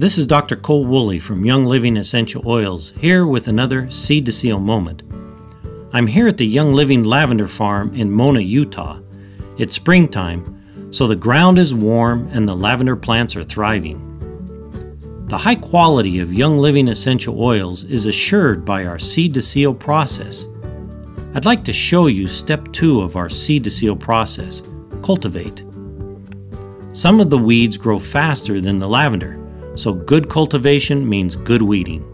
This is Dr. Cole Woolley from Young Living Essential Oils, here with another Seed to Seal moment. I'm here at the Young Living Lavender Farm in Mona, Utah. It's springtime, so the ground is warm and the lavender plants are thriving. The high quality of Young Living essential oils is assured by our seed to seal process. I'd like to show you step two of our seed to seal process cultivate. Some of the weeds grow faster than the lavender, so good cultivation means good weeding.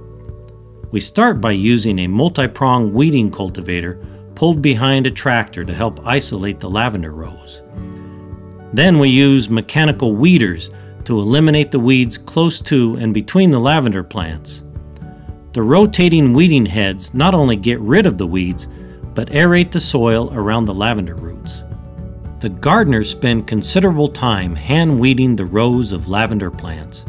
We start by using a multi prong weeding cultivator pulled behind a tractor to help isolate the lavender rows. Then we use mechanical weeders to eliminate the weeds close to and between the lavender plants. The rotating weeding heads not only get rid of the weeds, but aerate the soil around the lavender roots. The gardeners spend considerable time hand weeding the rows of lavender plants.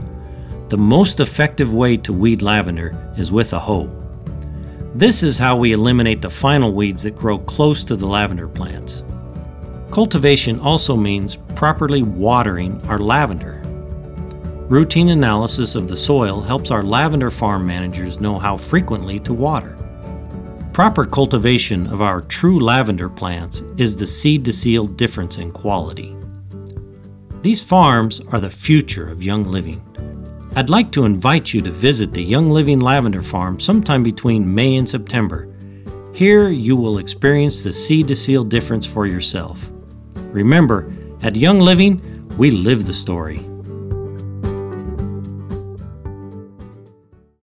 The most effective way to weed lavender is with a hoe. This is how we eliminate the final weeds that grow close to the lavender plants. Cultivation also means properly watering our lavender. Routine analysis of the soil helps our lavender farm managers know how frequently to water. Proper cultivation of our true lavender plants is the seed to seal difference in quality. These farms are the future of Young Living. I'd like to invite you to visit the Young Living Lavender Farm sometime between May and September. Here you will experience the seed to seal difference for yourself. Remember, at Young Living, we live the story.